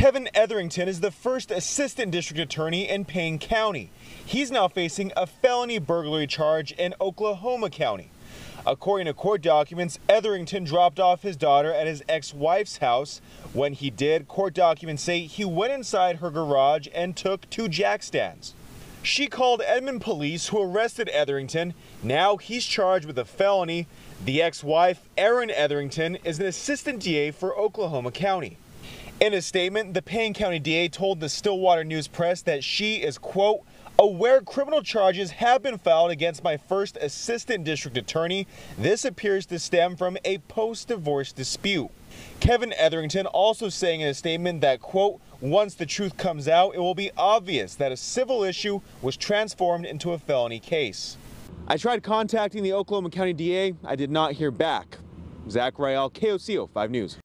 Kevin Etherington is the first assistant district attorney in Payne County. He's now facing a felony burglary charge in Oklahoma County. According to court documents, Etherington dropped off his daughter at his ex wife's house. When he did, court documents say he went inside her garage and took two jack stands. She called Edmond police, who arrested Etherington. Now he's charged with a felony. The ex wife, Erin Etherington, is an assistant DA for Oklahoma County. In a statement, the Payne County DA told the Stillwater News Press that she is, quote, aware criminal charges have been filed against my first assistant district attorney. This appears to stem from a post divorce dispute. Kevin Etherington also saying in a statement that, quote, once the truth comes out, it will be obvious that a civil issue was transformed into a felony case. I tried contacting the Oklahoma County DA. I did not hear back. Zach Rael, KOCO 5 News.